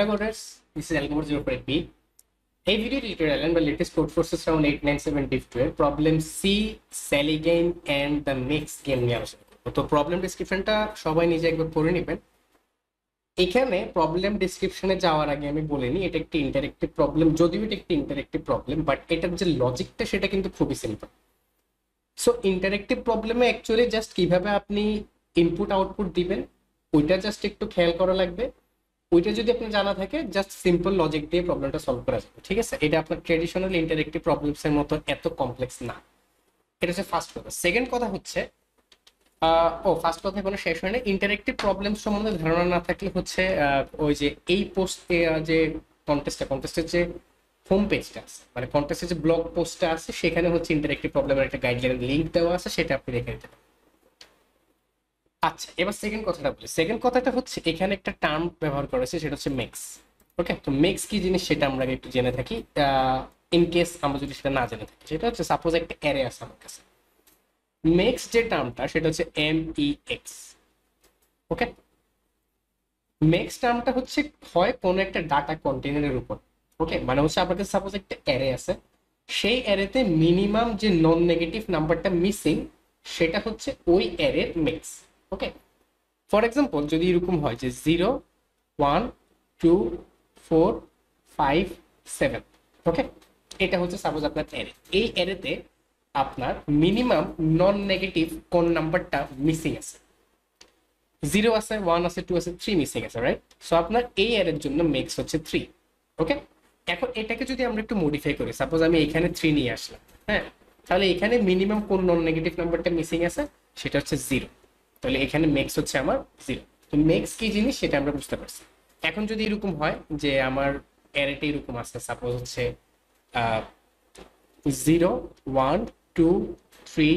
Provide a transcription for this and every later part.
Hello coders, this is Alcomode 0.b. এই video tutorial and the latest code forces around 897 div 12 problem C, Sally game and the mix game নিয়ে আলোচনা করব। তো problem ডেসক্রিপশনটা সবাই নিজে একবার নেবেন। এখানে প্রবলেম ডেসক্রিপশনে যাওয়ার আগে আমি বলিনি এটা একটি ইন্টারেক্টিভ প্রবলেম যদিও এটা একটি ইন্টারেক্টিভ প্রবলেম বাট এটার যে লজিকটা সেটা কিন্তু খুবই সিম্পল সো ইন্টারেক্টিভ প্রবলেমে অ্যাকচুয়ালি জাস্ট কীভাবে আপনি ইনপুট আউটপুট দিবেন ওইটা জাস্ট একটু খেয়াল করা লাগবে। ওইটা যদি আপনার জানা থাকে জাস্ট সিম্পল লজিক দিয়ে প্রবলেমটা সলভ করা যাবে, ঠিক আছে? এটা আপনার ট্রেডিশনাল ইন্টারেক্টিভ প্রবলেমস এর মতো এত কমপ্লেক্স না। এটা হচ্ছে ফার্স্ট কথা। সেকেন্ড কথা হচ্ছে ও ফার্স্ট কথা কোনো শেষ হয় না ইন্টারেক্টিভ প্রবলেম সম্বন্ধে ধারণা না থাকলে হচ্ছে ওই যে এই পোস্ট যে কন্টেস্টটা কন্টেস্টের যে হোম পেজটা আছে মানে কন্টেস্টের যে ব্লগ পোস্টটা আছে, সেখানে হচ্ছে ইন্টারেক্টিভ প্রবলেমের একটা গাইডলাইন লিঙ্ক দেওয়া আছে, সেটা আপনি দেখে নিতে পারেন। আচ্ছা এবার সেকেন্ড কথাটা বলি। সেকেন্ড কথাটা হচ্ছে, এখানে একটা টার্ম ব্যবহার করেছে সেটা হচ্ছে মেক্স ওকে তো মেক্স কি জিনিস সেটা আমরা একটু জেনে থাকি। ইন কেস আমরা যদি সেটা না জেনে থাকি, সেটা হচ্ছে সাপোজ একটা অ্যারে আছে আমার কাছে। মেক্স যে টার্মটা সেটা হচ্ছে M E X okay mex টার্মটা হচ্ছে, হয় কোনো একটা ডাটা কন্টেনারের উপর। ওকে মানে হচ্ছে আপনার কাছে সাপোজ একটা অ্যারে আছে। সেই অ্যারেতে মিনিমাম যে নন নেগেটিভ নাম্বারটা মিসিং সেটা হচ্ছে ওই অ্যারের মেক্স ওকে ফর এক্সাম্পল যদি এরকম হয় যে zero one two four five seven okay এটা হচ্ছে সাপোজ আপনার অ্যারে এই অ্যারেতে আপনার মিনিমাম নন নেগেটিভ কোন নাম্বারটা মিসিং আছে? জিরো আছে ওয়ান আছে টু আছে থ্রি মিসিং আছে রাইট সো আপনার এই অ্যারের জন্য মেক্স হচ্ছে থ্রি ওকে এখন এটাকে যদি আমরা একটু মডিফাই করি সাপোজ আমি এখানে থ্রি নিয়ে আসলাম হ্যাঁ? তাহলে এখানে মিনিমাম কোন নন নেগেটিভ নাম্বারটা মিসিং আছে? সেটা হচ্ছে জিরো তাহলে এখানে মেক্স হচ্ছে আমার জিরো তো মেক্স কি জিনিস সেটা আমরা বুঝতে পারছি। এখন যদি এরকম হয় যে আমার অ্যারেটা এরকম আছে সাপোজ হচ্ছে zero one two three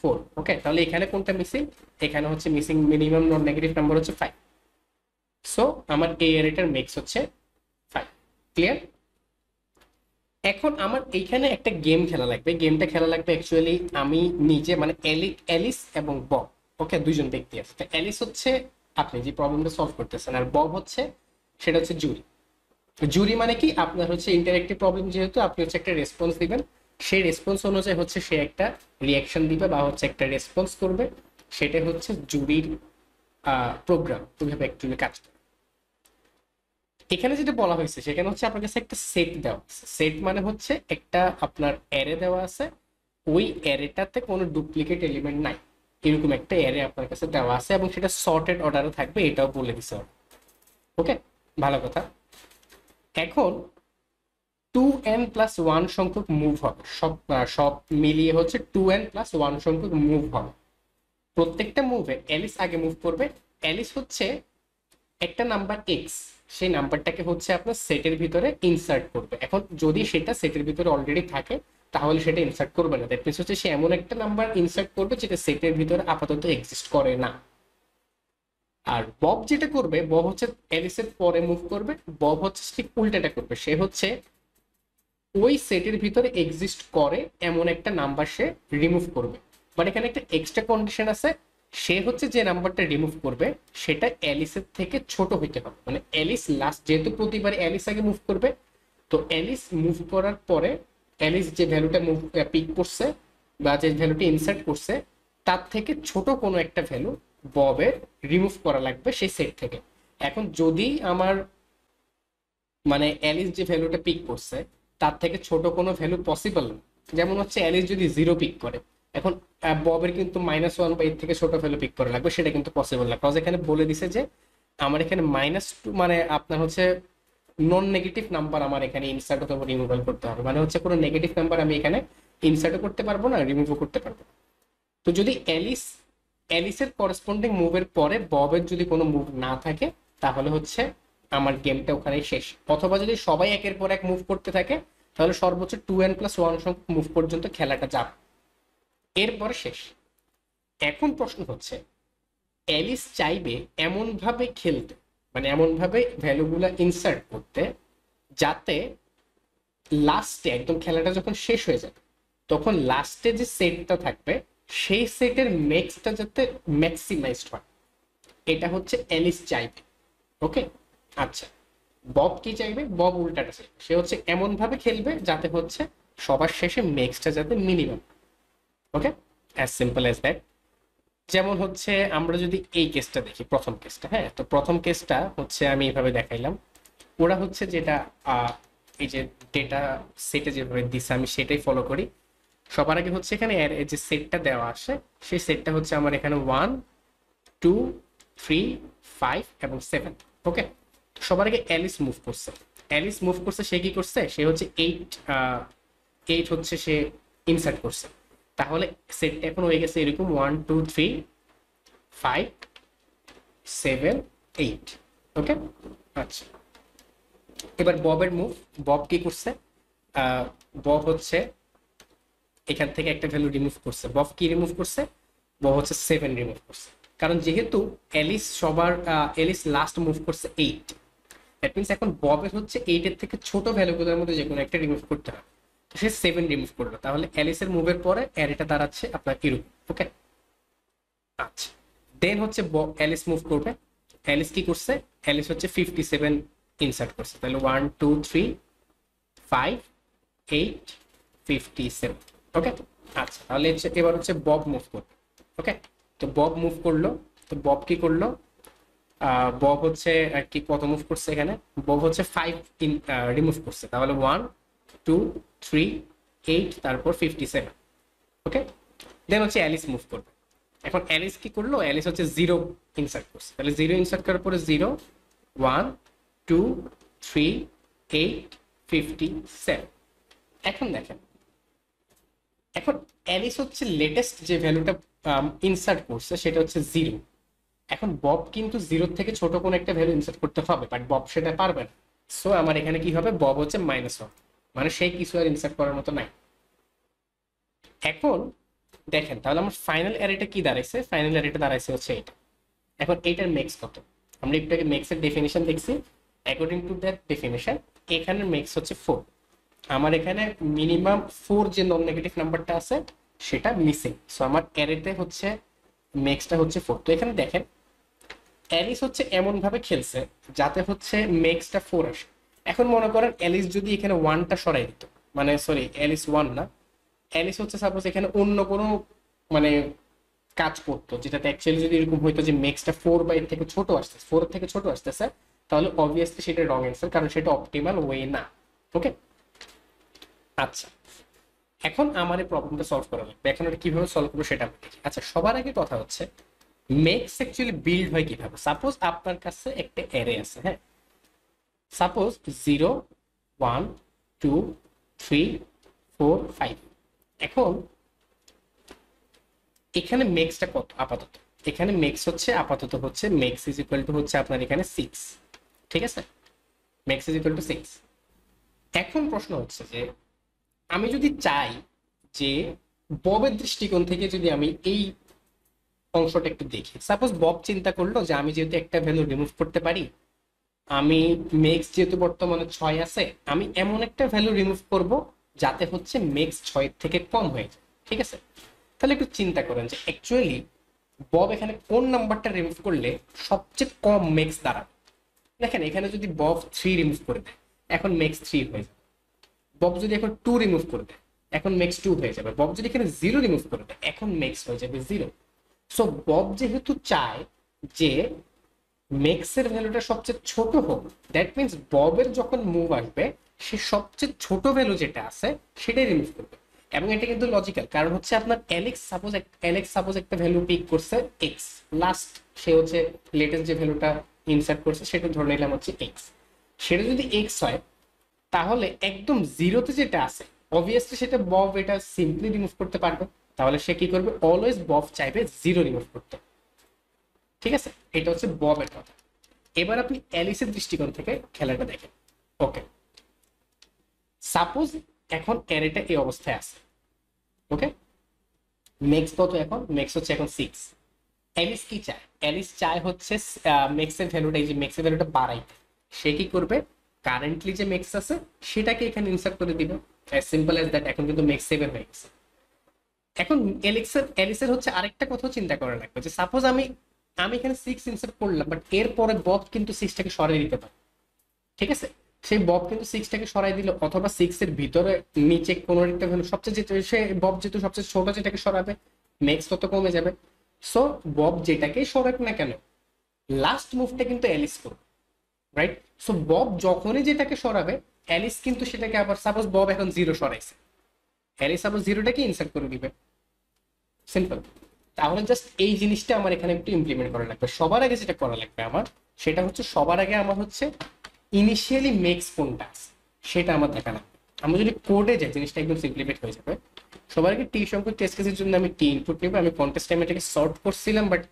four okay তাহলে এখানে কোনটা মিসিং এখানে হচ্ছে missing minimum non negative number হচ্ছে ফাইভ সো আমার এই অ্যারেটার মেক্স হচ্ছে ফাইভ ক্লিয়ার এখন আমার এইখানে একটা গেম খেলা লাগবে। গেমটা খেলা লাগবে অ্যাকচুয়ালি আমি নিজে মানে অ্যালিস এবং বব ওকে দুইজন ব্যক্তি আছে। তো অ্যালিস হচ্ছে, আপনি যে প্রবলেমটা সলভ করতেছেন, আর বব হচ্ছে, সেটা হচ্ছে জুরি। জুরি মানে কি? আপনার হচ্ছে ইন্টারেক্টিভ প্রবলেম যেহেতু, আপনি হচ্ছে একটা রেসপন্স দিবেন। সেই রেসপন্স অনুযায়ী হচ্ছে সে একটা রিয়াকশন দিবে বা হচ্ছে একটা রেসপন্স করবে। সেটা হচ্ছে জুরির প্রোগ্রাম ওইভাবে অ্যাকচুয়ালি কাজ করে। এখানে যেটা বলা হয়েছে, সেখানে হচ্ছে আপনার কাছে একটা সেট দেওয়া আছে। সেট মানে হচ্ছে একটা আপনার অ্যারে দেওয়া আছে। ওই অ্যারেটাতে কোনো ডুপ্লিকেট এলিমেন্ট নাই। এরকম একটা অ্যারে আপনার কাছে দেওয়া আছে এবং সেটা সর্টেড অর্ডারে থাকবে, এটাও বলে দিছে ওকে ভালো কথা। এখন টু এন প্লাস ওয়ান সংখ্যক মুভ হবে। সব সব মিলিয়ে হচ্ছে টু এন প্লাস ওয়ান সংখ্যক মুভ হবে। প্রত্যেকটা মুভে অ্যালিস আগে মুভ করবে। অ্যালিস হচ্ছে একটা নাম্বার এক্স সেই নাম্বারটাকে হচ্ছে আপনার সেটের ভিতরে ইনসার্ট করবে। এখন যদি সেটা সেটের ভিতরে অলরেডি থাকে তাহলে সেটা ইনসার্ট করবে না। দ্যাট মিনস হচ্ছে সে এমন একটা নাম্বার ইনসার্ট করবে যেটা সেটের ভিতরে আপাতত এক্সিস্ট করে না। আর বব যেটা করবে বব হচ্ছে অ্যালিসের পরে মুভ করবে। বব হচ্ছে ঠিক উল্টাটা করবে। সে হচ্ছে ওই সেটের ভিতরে এক্সিস্ট করে এমন একটা নাম্বার সে রিমুভ করবে। বাট এখানে একটা এক্সট্রা কন্ডিশন আছে। সে হচ্ছে যে নাম্বারটা রিমুভ করবে, সেটা অ্যালিসের থেকে ছোট হইতে হবে। মানে অ্যালিস লাস্ট যেহেতু প্রতিবার অ্যালিস আগে মুভ করবে, তো অ্যালিস মুভ করার পরে অ্যালিস যে ভ্যালুটা মুভ পিক করছে বা যে ভ্যালুটি ইনসার্ট করছে, তার থেকে ছোট কোনো একটা ভ্যালু ববের রিমুভ করা লাগবে সেই সেট থেকে। এখন যদি আমার মানে অ্যালিস যে ভ্যালুটা পিক করছে, তার থেকে ছোট কোনো ভ্যালু পসিবল না। যেমন হচ্ছে অ্যালিস যদি জিরো পিক করে, এখন ববের কিন্তু মাইনাস ওয়ান বা এর থেকে ছোট ভ্যালু পিক করা লাগবে, সেটা কিন্তু পসিবল না। কজ এখানে বলে দিছে যে, আমার এখানে মাইনাস টু মানে আপনার হচ্ছে নন নেগেটিভ নাম্বার আমার এখানে ইনসার্ট অথবা রিমুভাল করতে হবে। মানে হচ্ছে কোনো নেগেটিভ নাম্বার আমি এখানে ইনসার্টও করতে পারব না রিমুভও করতে পারব। তো যদি অ্যালিস অ্যালিসের করসপন্ডিং মুভের পরে ববের যদি কোনো মুভ না থাকে, তাহলে হচ্ছে আমার গেমটা ওখানে শেষ। অথবা যদি সবাই একের পর এক মুভ করতে থাকে, তাহলে সর্বোচ্চ টু এন প্লাস ওয়ান সংখ্যক মুভ পর্যন্ত খেলাটা যাবে এরপরে শেষ। এখন প্রশ্ন হচ্ছে অ্যালিস চাইবে এমনভাবে খেলতে। মানে এমন ভাবে ভ্যালুগুলো ইনসার্ট করতে যাতে লাস্টে একদম খেলাটা যখন শেষ হয়ে যাবে, তখন লাস্টে যে সেটটা থাকবে, সেই সেটের মেক্সটা যাতে ম্যাক্সিমাইজড হয়। এটা হচ্ছে অ্যালিস চাইবে ওকে আচ্ছা বব কি চাইবে? বব উল্টাটা চাইবে। সে হচ্ছে এমন ভাবে খেলবে যাতে হচ্ছে সবার শেষে মেক্সটা যাতে minimum okay as simple as that যেমন হচ্ছে আমরা যদি এই কেসটা দেখি, প্রথম কেসটা হ্যাঁ? তো প্রথম কেসটা হচ্ছে আমি এইভাবে দেখাইলাম। ওরা হচ্ছে যেটা এই যে ডেটা সেটে যেভাবে দিছে, আমি সেটাই ফলো করি। সবার আগে হচ্ছে এখানে যে সেটটা দেওয়া আসে সেই সেটটা হচ্ছে আমার এখানে ওয়ান টু থ্রি ফাইভ এবং সেভেন ওকে সবার আগে অ্যালিস মুভ করছে। অ্যালিস মুভ করছে, সে কি করছে? সে হচ্ছে এইট এইট হচ্ছে সে ইনসার্ট করছে। তাহলে সেটটা এখন হয়ে গেছে এরকম one two three five seven eight okay আচ্ছা। এবার ববের মুভ বব কি করছে? বব হচ্ছে এখান থেকে একটা ভ্যালু রিমুভ করছে। বব কি রিমুভ করছে? বব হচ্ছে সেভেন রিমুভ করছে। কারণ যেহেতু এলিস সবার এলিস লাস্ট মুভ করছে এইট দ্যাট মিনস এখন ববের হচ্ছে এইটের থেকে ছোট ভ্যালুগুলোর মধ্যে যে কোনো একটা রিমুভ করতে হবে। সে সেভেন রিমুভ করল। তাহলে অ্যালিসের মুভের পরে অ্যারেটা দাঁড়াচ্ছে আপনার এরকম ওকে আচ্ছা। দেন হচ্ছে অ্যালিস মুভ করবে। অ্যালিস কি করছে? অ্যালিস হচ্ছে ফিফটি সেভেন ইনসার্ট করছে। তাহলে one two three five eight fifty seven okay আচ্ছা তাহলে এবার হচ্ছে বব মুভ করবে ওকে তো বব মুভ করল। তো বব কি করল? বব হচ্ছে কি, কত মুভ করছে এখানে? বব হচ্ছে ফাইভ রিমুভ করছে। তাহলে ওয়ান টু থ্রি এইট তারপর ফিফটি সেভেন ওকে দেন হচ্ছে অ্যালিস মুভ করবে। এখন অ্যালিস কি করল? অ্যালিস হচ্ছে জিরো ইনসার্ট করছে। তাহলে জিরো ইনসার্ট করার পরে zero one two three eight fifty seven এখন দেখেন, এখন অ্যালিস হচ্ছে লেটেস্ট যে ভ্যালুটা ইনসার্ট করছে, সেটা হচ্ছে জিরো এখন বব কিন্তু জিরো থেকে ছোট কোনো একটা ভ্যালু ইনসার্ট করতে হবে বাট বব সেটা পারবে না। সো আমার এখানে কি হবে? বব হচ্ছে মাইনাস ওয়ান মানে সেই কিছু আর ইনসার্ট করার মতো নাই। এখন দেখেন, তাহলে আমার ফাইনাল অ্যারেটা কি দাঁড়াইছে? ফাইনাল অ্যারেটা দাঁড়াইছে হচ্ছে এটা। এখন এইটার মেক্স কত? আমরা একটু আগে মেক্সের ডেফিনেশন দেখছি। অ্যাকর্ডিং টু দ্যাট ডেফিনেশন এখানের মেক্স হচ্ছে ফোর আমার এখানে মিনিমাম ফোর যে নন নেগেটিভ নাম্বারটা আছে, সেটা মিসিং সো আমার অ্যারেতে হচ্ছে মেক্সটা হচ্ছে ফোর তো এখানে দেখেন অ্যালিস হচ্ছে এমন ভাবে খেলছে, যাতে হচ্ছে মেক্সটা ফোর আসে। এখন মনে করেন অ্যালিস যদি এখানে ওয়ানটা সরাই দিত মানে সরি অ্যালিস ওয়ান না অ্যালিস হচ্ছে সাপোজ এখানে অন্য কোনো মানে কাজ করতো, যেটাতে অ্যাকচুয়ালি যদি এরকম হইতো যে মেক্সটা ফোর বাই থেকে ছোট আসতেছে ফোর থেকে ছোট আসতেছে, তাহলে অবভিয়াসলি সেটা রং অ্যান্সার কারণ সেটা অপটিমাল ওয়ে না ওকে আচ্ছা এখন আমার এই প্রবলেমটা সলভ করা লাগবে। এখন এটা কীভাবে সলভ করব সেটা আচ্ছা সবার আগে কথা হচ্ছে মেক্স অ্যাকচুয়ালি বিল্ড হয় কীভাবে? সাপোজ আপনার কাছে একটা অ্যারে আছে হ্যাঁ? Suppose zero one two three four five এখন এখানে মেক্সটা কত? আপাতত। এখানে মেক্স হচ্ছে, আপাতত হচ্ছে মেক্স ইজ ইকুয়াল টু হচ্ছে আপনার এখানে সিক্স ঠিক আছে? Mex is equal to six এখন প্রশ্ন হচ্ছে যে, আমি যদি চাই যে ববের দৃষ্টিকোণ থেকে যদি আমি এই অংশটা একটু দেখি। সাপোজ বব চিন্তা করল যে আমি যেহেতু একটা ভ্যালু রিমুভ করতে পারি আমি মেক্স যেহেতু বর্তমানে ছয় আছে, আমি এমন একটা ভ্যালু রিমুভ করব যাতে হচ্ছে মেক্স ছয়ের থেকে কম হয়ে যায়। ঠিক আছে? তাহলে একটু চিন্তা করেন যে অ্যাকচুয়ালি বব এখানে কোন নাম্বারটা রিমুভ করলে সবচেয়ে কম মেক্স দাঁড়াবে? দেখেন, এখানে যদি বব থ্রি রিমুভ করে দেয়, এখন মেক্স থ্রি হয়ে যাবে। বব যদি এখন টু রিমুভ করে দেয়, এখন মেক্স টু হয়ে যাবে। বব যদি এখানে জিরো রিমুভ করে দেয়, এখন মেক্স হয়ে যাবে জিরো সো বব যেহেতু চায় যে মেক্সের ভ্যালুটা সবচেয়ে ছোট হোক দ্যাট মিনস ববের যখন মুভ আসবে, সে সবচেয়ে ছোট ভ্যালু যেটা আছে, সেটাই রিমুভ করবে। এবং এটা কিন্তু লজিক্যাল কারণ হচ্ছে আপনার এলেক্স সাপোজ এলেক্স সাপোজ একটা ভ্যালু পিক করছে এক্স লাস্ট সে হচ্ছে লেটেস্ট যে ভ্যালুটা ইনসার্ট করছে, সেটা ধরে নিলাম হচ্ছে এক্স সেটা যদি এক্স হয়, তাহলে একদম জিরোতে যেটা আছে অবভিয়াসলি সেটা বব এটা সিম্পলি রিমুভ করতে পারবে, তাহলে সে কি করবে? অলওয়েজ বব চাইবে জিরো রিমুভ করতে। ঠিক আছে? এটা হচ্ছে ববের কথা। এবার আপনি অ্যালিসের দৃষ্টিকোণ থেকে খেলাটা দেখেন। ওকে। সাপোজ এখন অ্যারেটা এই অবস্থায় আছে। ওকে? মেক্স কত এখন? মেক্স হচ্ছে এখন সিক্স অ্যালিস কি চায়? অ্যালিস চায় হচ্ছে মেক্সের ভ্যালুটা এই যে মেক্সের ভ্যালুটা বাড়াইতে। সে কি করবে? কারেন্টলি যে মেক্স আছে, সেটাকে এখানে ইনসার্ট করে দিবে। অ্যাজ সিম্পল অ্যাজ দ্যাট এখন কিন্তু মেক্স সেভেন হয়ে গেছে। এখন এলিক্সের এলিসের হচ্ছে আরেকটা কথা চিন্তা করা লাগবে। যে সাপোজ আমি আমি এখানে সিক্স ইনসার্ট করলাম বাট এরপরে বব কিন্তু সিক্সটাকে সরিয়ে দিতে পারে। ঠিক আছে? সেই বব কিন্তু সিক্সটাকে সরাই দিল, অথবা সিক্স এর ভিতরে, নিচে কোনো একটা ভ্যালু, সবচেয়ে যেটা, সে বব যেহেতু সবচেয়ে ছোট যেটাকে সরাবে মেক্স তত কমে যাবে। সো বব যেটাকেই সরাক না কেন লাস্ট মুভটা কিন্তু অ্যালিস করবে রাইট সো বব যখনই যেটাকে সরাবে অ্যালিস কিন্তু সেটাকে আবার সাপোজ বব এখন জিরো সরাইছে অ্যালিস আবার জিরোটাকে ইনসার্ট করে দিবে। সিম্পল তাহলে জাস্ট এই জিনিসটা আমার এখানে একটু ইমপ্লিমেন্ট করা লাগবে। সবার আগে যেটা করা লাগবে আমার, সেটা হচ্ছে সবার আগে আমার হচ্ছে ইনিশিয়ালি মেক্স কোনটা, সেটা আমার দেখা লাগবে। আমি যদি কোডে যাই, জিনিসটা একদম সিম্পলিফাইড হয়ে যাবে। সবার আগে টি সংখ্যক টেস্ট কেসের জন্য আমি টি ইনপুট নেব। আমি কন্টেস্ট টাইম এটাকে সর্ট করছিলাম বাট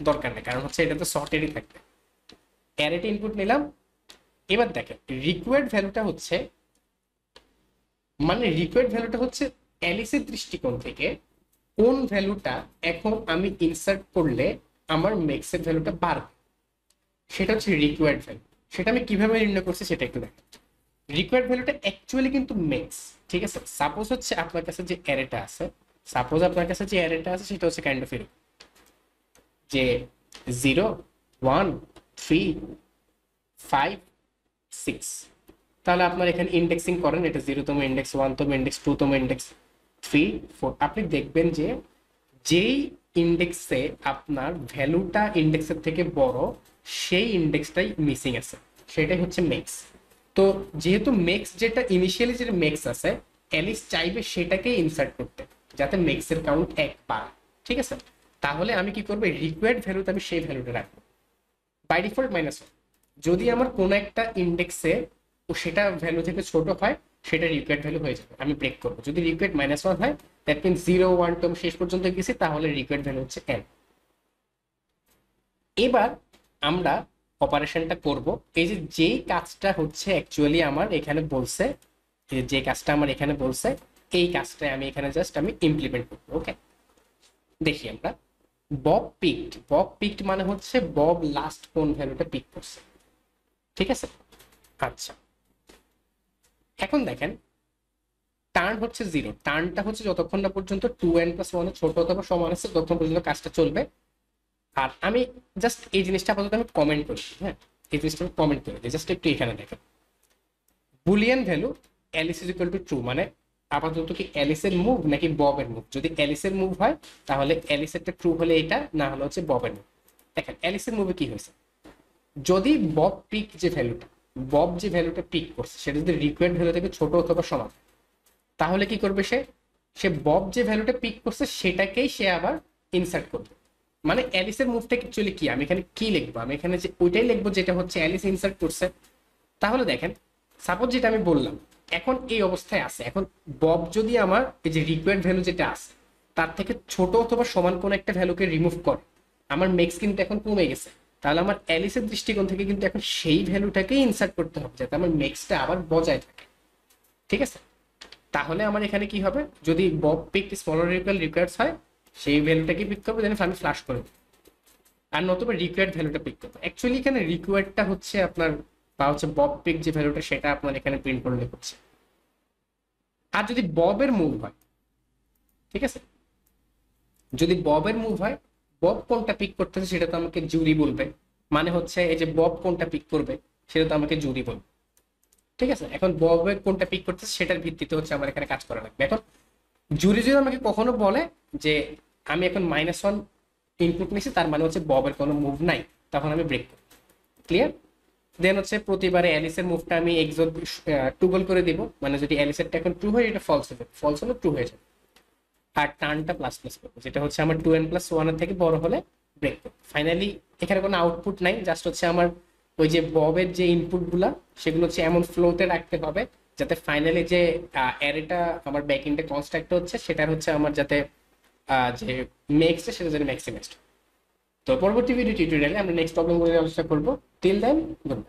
দরকার নেই, কারণ হচ্ছে এটা তো সর্টেডই থাকবে। অ্যারেটে ইনপুট নিলাম। এবার দেখেন রিকোয়ার্ড ভ্যালুটা হচ্ছে মানে রিকোয়ার্ড ভ্যালুটা হচ্ছে অ্যালিসের দৃষ্টিকোণ থেকে কোন ভ্যালুটা এখন আমি ইনসার্ট করলে আমার মেক্সের ভ্যালুটা বাড়বে? সেটা হচ্ছে রিকোয়ার্ড ভ্যালু সেটা আমি কীভাবে নির্ণয় করছি সেটা একটু দেখেন রিকোয়ার্ড ভ্যালুটা অ্যাকচুয়ালি কিন্তু মেক্স ঠিক আছে? সাপোজ হচ্ছে আপনার কাছে যে অ্যারেটা আছে সাপোজ আপনার কাছে যে অ্যারেটা আছে, সেটা হচ্ছে কাইন্ড অফ যে zero one three five six তাহলে আপনার এখানে ইন্ডেক্সিং করেন, এটা জিরোতম ইন্ডেক্স ওয়ানতম ইন্ডেক্স টুতম ইন্ডেক্স থ্রি আপনি দেখবেন যে যেই ইন্ডেক্সে আপনার ভ্যালুটা ইন্ডেক্সের থেকে বড়, সেই ইন্ডেক্সটাই মিসিং আছে। সেটাই হচ্ছে মেক্স তো যেহেতু মেক্স যেটা ইনিশিয়ালি যেটা মেক্স আছে অ্যালিস চাইবে সেটাকে ইনসার্ট করতে, যাতে মেক্সের কাউন্ট এক বাড়ে ঠিক আছে? তাহলে আমি কি করব? রিকোয়ার্ড ভ্যালুতে আমি সেই ভ্যালুটা রাখব। বাই ডিফল্ট মাইনাস যদি আমার কোনো একটা ইন্ডেক্সে সেটা ভ্যালু থেকে ছোট হয় সেটা রিকোয়ার্ড ভ্যালু হয়ে যাবে। আমি ব্রেক করব। যদি রিকোয়ার্ড মাইনাস ওয়ান হয় that mean zero one two শেষ পর্যন্ত গেছি, তাহলে রিকোয়ার্ড ভ্যালু হচ্ছে এন এবার আমরা অপারেশনটা করব। এই যে যেই কাজটা হচ্ছে অ্যাকচুয়ালি আমার এখানে বলছে যে কাজটা আমার এখানে বলছে, এই কাজটা আমি এখানে জাস্ট আমি ইমপ্লিমেন্ট করব ওকে দেখি আমরা। বব পিকড বব পিকড মানে হচ্ছে বব লাস্ট কোন ভ্যালুটা পিক করছে। ঠিক আছে? আচ্ছা। এখন দেখেন টার্ন হচ্ছে জিরো টার্নটা হচ্ছে যতক্ষণ না পর্যন্ত টু এন প্লাস ওয়ান ছোট অথবা সমান আছে, ততক্ষণ পর্যন্ত কাজটা চলবে। আর আমি জাস্ট এই জিনিসটা আপাতত আমি কমেন্ট করি হ্যাঁ? এই জিনিসটা আমি কমেন্ট করে দিই জাস্ট একটু এখানে দেখেন। Boolean value Alice is equal to true মানে আপাতত কি অ্যালিসের মুভ নাকি ববের মুভ যদি অ্যালিসের মুভ হয়, তাহলে অ্যালিসেরটা ট্রু হলে এটা, না হলে হচ্ছে ববের মুভ দেখেন অ্যালিসের মুভে কি হয়েছে? যদি বব পিক যে ভ্যালুটা বব যে ভ্যালুটা পিক করছে, সেটা যদি রিকোয়ার্ড ভ্যালু থেকে ছোট অথবা সমান, তাহলে কি করবে সে? সে বব যে ভ্যালুটা পিক করছে, সেটাকেই সে আবার ইনসার্ট করবে। মানে অ্যালিসের মুভটা অ্যাকচুয়ালি কি? আমি এখানে কি লিখব? আমি এখানে যে ওইটাই লিখব যেটা হচ্ছে অ্যালিস ইনসার্ট করছে। তাহলে দেখেন সাপোজ যেটা আমি বললাম, এখন এই অবস্থায় আছে। এখন বব যদি আমার এই যে রিকোয়ার্ড ভ্যালু যেটা আছে, তার থেকে ছোট অথবা সমান কোনো একটা ভ্যালুকে রিমুভ করে, আমার মেক্স কিন্তু এখন কমে গেছে। তাহলে আমার অ্যালিসের দৃষ্টিকোণ থেকে কিন্তু এখন সেই ভ্যালুটাকেই ইনসার্ট করতে হবে, যাতে আমার মেক্সটা আবার বজায় থাকে। ঠিক আছে? তাহলে আমার এখানে কি হবে? যদি বব পিক স্মলার রিকুয়াল রিকোয়ার্ডস হয়, সেই ভ্যালুটাকে পিক করব দেন আমি ফ্লাশ করে আর নতুবা রিকোয়ার্ড ভ্যালুটা পিক করব। অ্যাকচুয়ালি এখানে রিকোয়ার্ডটা হচ্ছে আপনার, বা হচ্ছে বব পিক যে ভ্যালুটা, সেটা আপনার এখানে প্রিন্ট করলে হচ্ছে। আর যদি ববের মুভ হয়, ঠিক আছে? যদি ববের মুভ হয় বব কোনটা পিক করতেছে সেটা তো আমাকে জুরি বলবে। মানে হচ্ছে এই যে বব কোনটা পিক করবে, সেটা তো আমাকে জুরি বলবে। ঠিক আছে? এখন ববের কোনটা পিক করতেছে সেটার ভিত্তিতে হচ্ছে আমার এখানে কাজ করা লাগবে। এখন জুরি যদি আমাকে কখনো বলে যে আমি এখন মাইনাস ওয়ান ইনপুট নিছি তার মানে হচ্ছে ববের কোনো মুভ নাই, তখন আমি ব্রেক করি ক্লিয়ার দেন হচ্ছে প্রতিবারে অ্যালিসের মুভটা আমি এক্সোট টুগল করে দিব। মানে যদি অ্যালিসেরটা এখন ট্রু হয়, এটা ফলস হবে। ফলস হলে ট্রু হয়ে যাবে। আর টার্নটা প্লাস প্লাস করব। যেটা হচ্ছে আমার টু এন প্লাস ওয়ানের থেকে বড় হলে ব্রেক করব। ফাইনালি এখানে কোনো আউটপুট নাই জাস্ট হচ্ছে আমার ওই যে ববের যে ইনপুটগুলা সেগুলো হচ্ছে এমন ফ্লোতে রাখতে হবে, যাতে ফাইনালি যে অ্যারেটা আমার ব্যাক ইন্ডে কনস্ট্রাক্ট হচ্ছে সেটা হচ্ছে আমার যাতে যে মেক্সটা সেটা যেন ম্যাক্সিমাইজড তো পরবর্তী ভিডিও টিউটোরিয়ালে আমরা নেক্সট প্রবলেম আলোচনা করব। Till then good